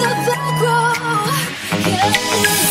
the back row. Yeah.